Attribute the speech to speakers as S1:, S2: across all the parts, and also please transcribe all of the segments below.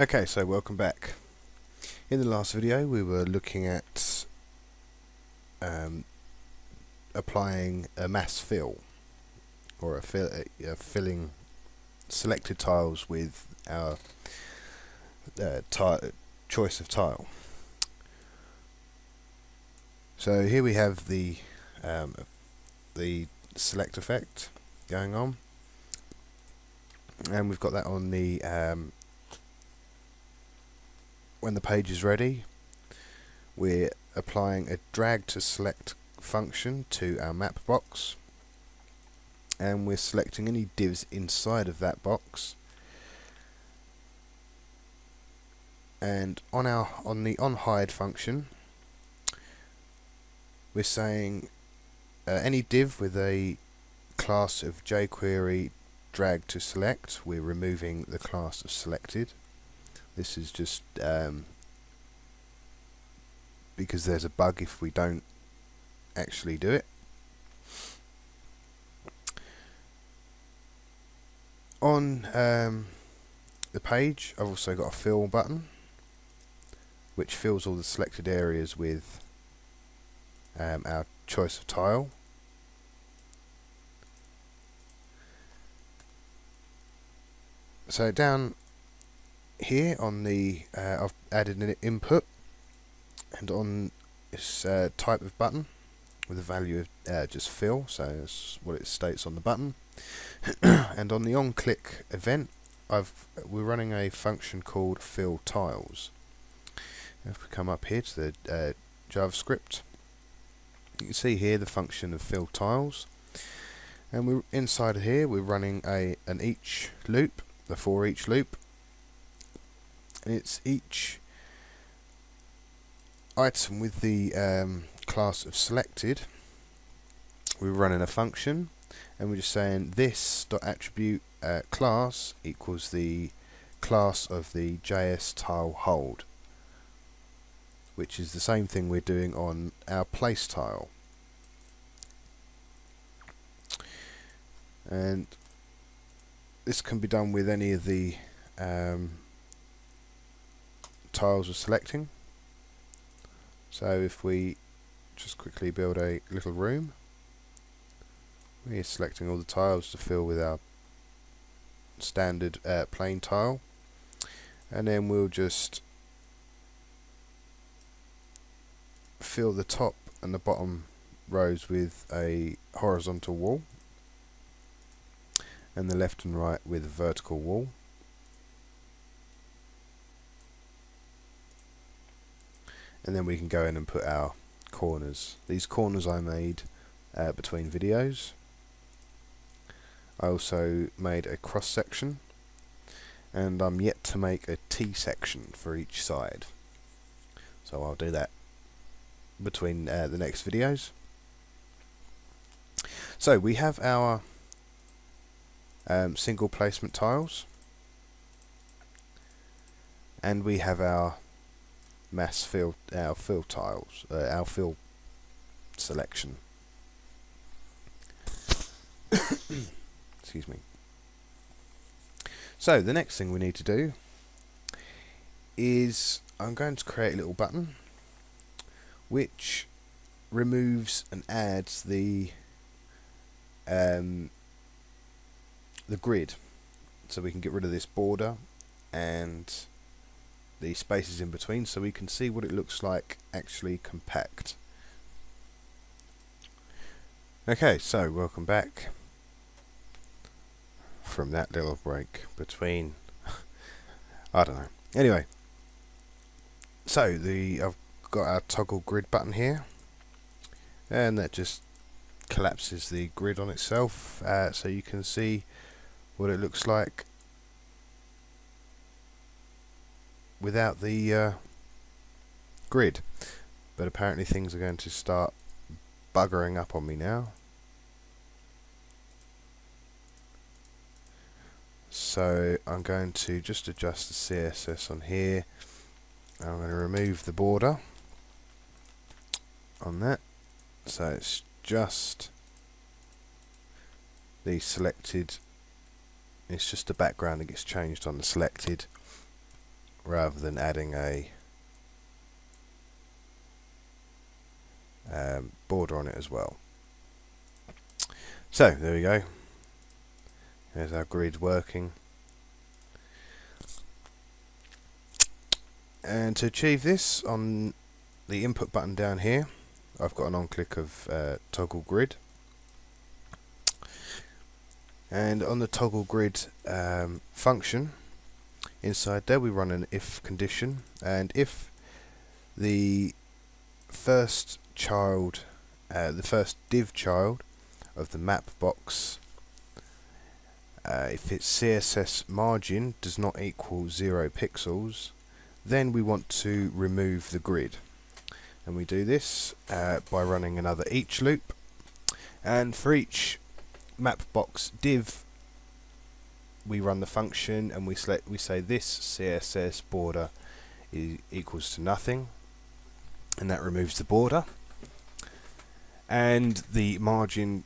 S1: Okay, so welcome back. In the last video we were looking at um, applying a mass fill or a, fill, a filling selected tiles with our uh, choice of tile. So here we have the um, the select effect going on and we've got that on the um, when the page is ready we're applying a drag to select function to our map box. And we're selecting any divs inside of that box. And on our on the on hide function we're saying uh, any div with a class of jQuery drag to select we're removing the class of selected this is just um, because there's a bug if we don't actually do it. On um, the page I've also got a fill button which fills all the selected areas with um, our choice of tile. So down here on the uh, I've added an input and on this uh, type of button with a value of uh, just fill so that's what it states on the button. And on the on click event I've we're running a function called fill tiles. If we come up here to the uh, JavaScript you can see here the function of fill tiles. And we're inside here we're running a an each loop the for each loop it's each item with the um, class of selected. We're running a function and we're just saying this dot attribute uh, class equals the class of the JS tile hold which is the same thing we're doing on our place tile. And this can be done with any of the um, tiles we're selecting. So if we just quickly build a little room, we're selecting all the tiles to fill with our standard uh, plain tile and then we'll just fill the top and the bottom rows with a horizontal wall and the left and right with a vertical wall and then we can go in and put our corners. These corners I made uh, between videos. I also made a cross section and I'm yet to make a T section for each side. So I'll do that between uh, the next videos. So we have our um, single placement tiles and we have our mass fill our fill tiles uh, our fill selection. Excuse me. So the next thing we need to do is I'm going to create a little button which removes and adds the um, the grid. So we can get rid of this border and the spaces in between so we can see what it looks like actually compact. Okay, so welcome back from that little break between I don't know. Anyway, so the I've got our toggle grid button here, and that just collapses the grid on itself, uh, so you can see what it looks like without the uh, grid. But apparently things are going to start buggering up on me now. So I'm going to just adjust the CSS on here. I'm going to remove the border on that. So it's just the selected, it's just the background that gets changed on the selected rather than adding a um, border on it as well. So there we go. There's our grid working. And to achieve this, on the input button down here, I've got an on-click of uh, toggle grid. And on the toggle grid um, function, inside there we run an if condition, and if the first child, uh, the first div child of the map box, uh, if its CSS margin does not equal 0 pixels, then we want to remove the grid. And we do this uh, by running another each loop. And for each map box div, we run the function and we select we say this CSS border is equals to nothing and that removes the border. And the margin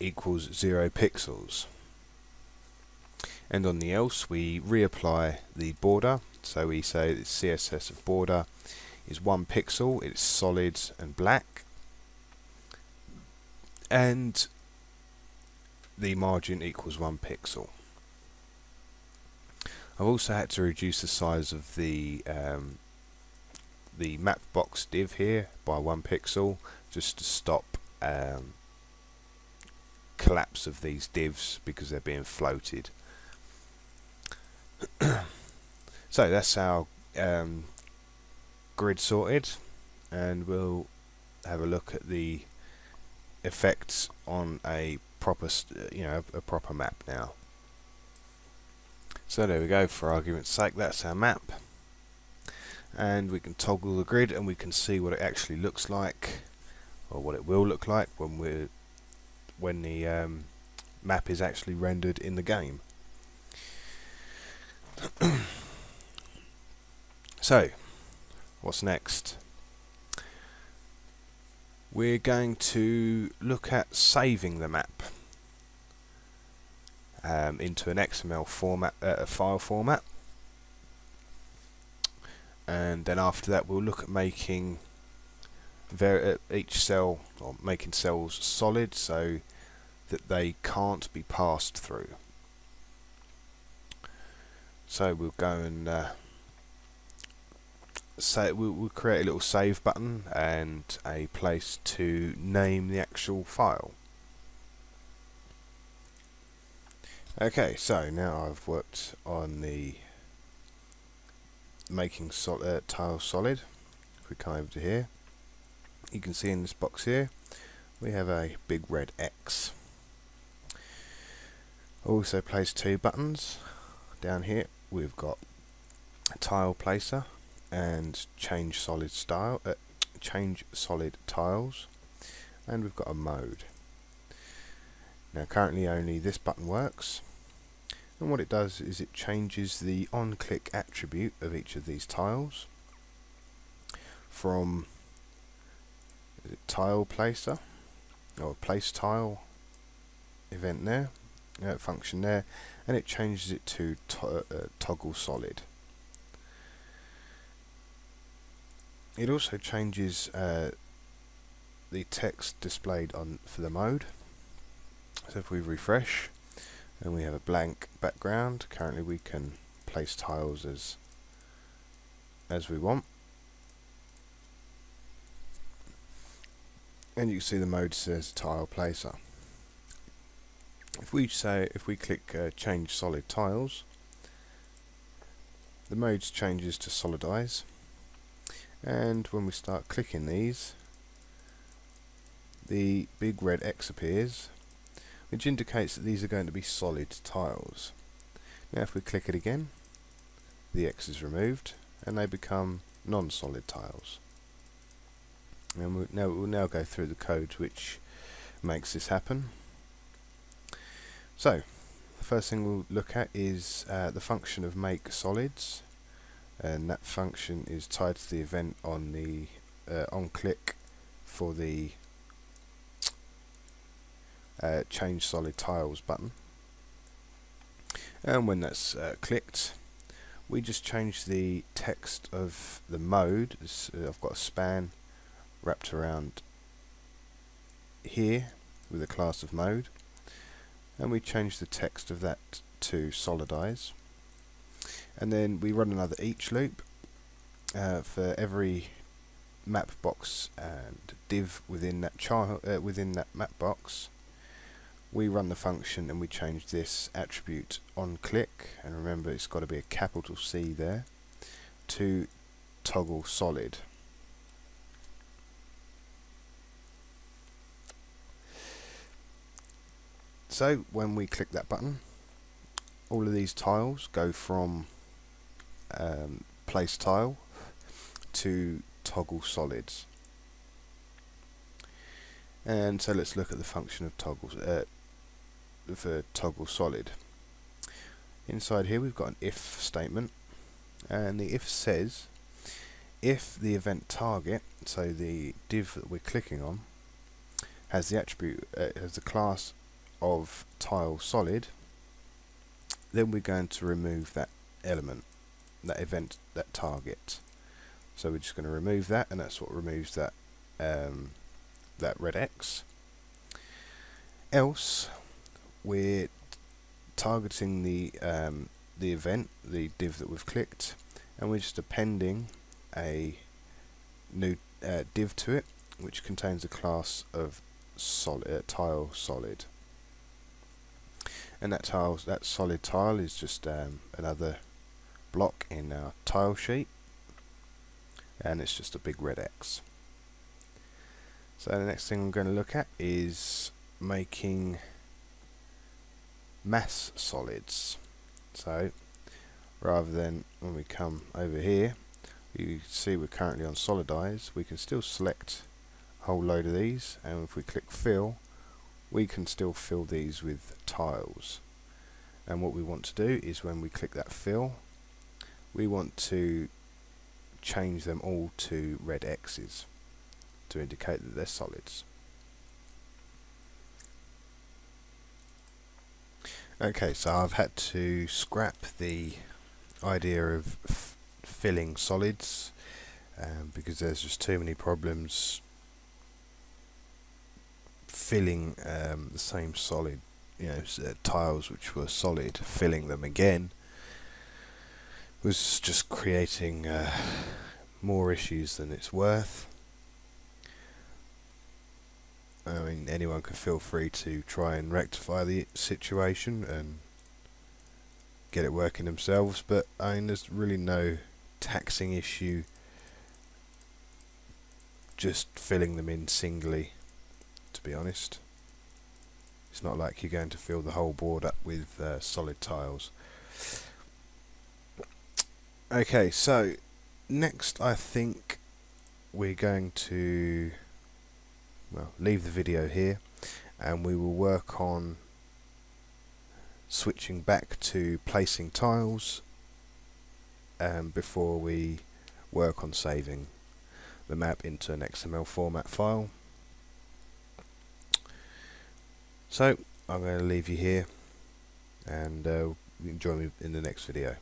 S1: equals 0 pixels. And on the else we reapply the border. So we say the CSS of border is 1 pixel it's solid and black. And the margin equals 1 pixel I've also had to reduce the size of the um, the map box div here by one pixel just to stop um, collapse of these divs because they're being floated. so that's our um, grid sorted and we'll have a look at the effects on a proper you know a proper map now. So there we go, for argument's sake, that's our map and we can toggle the grid and we can see what it actually looks like or what it will look like when we when the um, map is actually rendered in the game. so, what's next? We're going to look at saving the map um, into an XML format, uh, file format. And then after that we'll look at making uh, each cell or making cells solid so that they can't be passed through. So we'll go and uh, say we'll, we'll create a little save button and a place to name the actual file okay so now I've worked on the making sol uh, tile solid. If we come over to here, you can see in this box here, we have a big red X. Also place two buttons. Down here we've got tile placer and change solid style, uh, change solid tiles, and we've got a mode. Now currently only this button works and what it does is it changes the on-click attribute of each of these tiles from tile placer? Or place tile event there uh, function there and it changes it to to uh, toggle solid. It also changes uh, the text displayed on for the mode. So if we refresh and we have a blank background. Currently we can place tiles as as we want. And you can see the mode says tile placer. If we say if we click uh, change solid tiles the mode changes to solidize. And when we start clicking these the big red X appears which indicates that these are going to be solid tiles. Now if we click it again, the X is removed and they become non-solid tiles. And we'll now, we'll now go through the code which makes this happen. So, the first thing we'll look at is uh, the function of make solids and that function is tied to the event on the uh, on click for the uh, change solid tiles button. And when that's uh, clicked we just change the text of the mode. Uh, I've got a span wrapped around here with a class of mode. And we change the text of that to solidize. And then we run another each loop uh, for every map box and div within that child uh, within that map box we run the function and we change this attribute on click. And remember it's got to be a capital C there to toggle solid. So when we click that button all of these tiles go from um, place tile to toggle solids. And so let's look at the function of toggles uh, for toggle solid. Inside here we've got an if statement. And the if says if the event target so the div that we're clicking on has the attribute uh, has the class of tile solid then we're going to remove that element that event that target. So we're just going to remove that and that's what removes that um, that red X. Else we're targeting the um, the event the div that we've clicked and we're just appending a new uh, div to it which contains a class of solid uh, tile solid and that tile, that solid tile is just um, another block in our tile sheet and it's just a big red X. So the next thing I'm going to look at is making mass solids. So rather than when we come over here you see we're currently on solidize we can still select a whole load of these and if we click fill we can still fill these with tiles and what we want to do is when we click that fill we want to change them all to red X's to indicate that they're solids okay so I've had to scrap the idea of filling solids um, because there's just too many problems filling um, the same solid, you know, uh, tiles which were solid, filling them again was just creating uh, more issues than it's worth. I mean, anyone can feel free to try and rectify the situation and get it working themselves, but I mean, there's really no taxing issue just filling them in singly to be honest. It's not like you're going to fill the whole board up with uh, solid tiles. Okay, so next I think we're going to well leave the video here and we will work on switching back to placing tiles um, before we work on saving the map into an XML format file so I'm going to leave you here and uh, join me in the next video.